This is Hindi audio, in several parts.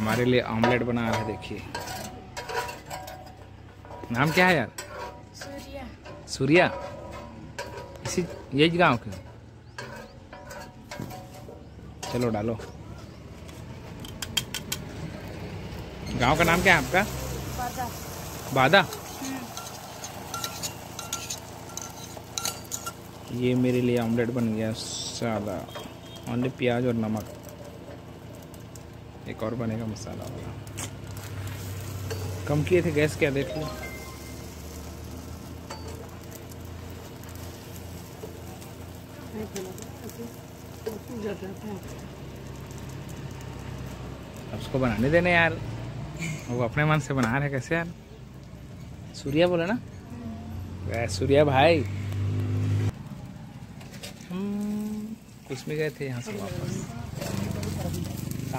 हमारे लिए ऑमलेट बना रहा है देखिए। नाम क्या है यार? सूर्या। सूर्या? इसी यही गाँव के चलो डालो। गाँव का नाम क्या है आपका? बादा। बादा? ये मेरे लिए ऑमलेट बन गया सादा। ओनली प्याज और नमक। एक और बनेगा मसाला वाला। कम किए थे, गैस क्या देख लो अब उसको बनाने देने यार। वो अपने मन से बना रहे कैसे यार? सूर्या बोले ना? सूर्या भाई। हम उसमें गए थे यहाँ से वापस।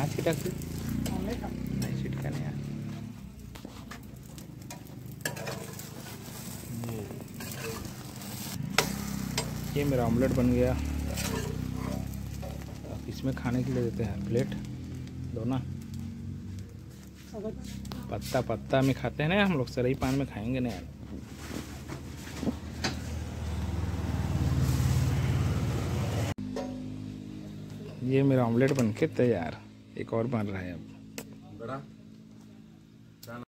कहाँ छिटक थी नहीं छिटका नहीं यार ये। मेरा ऑमलेट बन गया। अब इसमें खाने के लिए देते हैं प्लेट। दो ना। पत्ता पत्ता में खाते हैं ना हम लोग सरई पान में खाएँगे ना यार। ये मेरा ऑमलेट बन के तैयार। एक और बन रहा है अब। बड़ा।